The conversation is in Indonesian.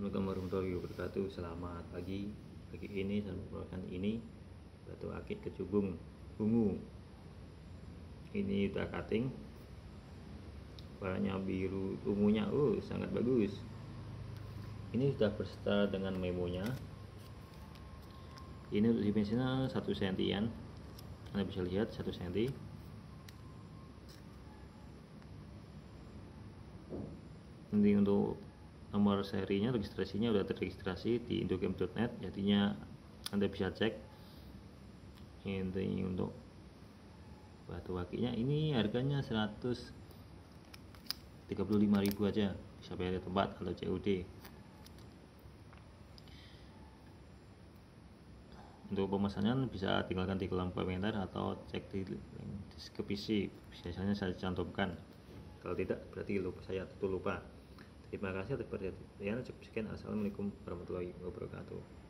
Assalamualaikum warahmatullahi wabarakatuh. Selamat pagi Pagi ini saya membawakan ini. Batu akik kecubung Ungu Ini udah cutting Warnanya biru ungunya Oh sangat bagus. Ini sudah berserta dengan memonya. Ini untuk dimensinya 1 cm Anda bisa lihat 1 cm Ini untuk nomor serinya registrasinya sudah terregistrasi di indogame.net jadinya anda bisa cek. Ini untuk batu wakinya ini harganya 135.000 aja bisa bayar di tempat atau COD untuk pemesanan bisa tinggalkan di kolom komentar atau cek di deskripsi biasanya saya cantumkan. Kalau tidak berarti lupa saya tuh lupa Terima kasih atas perhatian. Sekian. Assalamualaikum warahmatullahi wabarakatuh.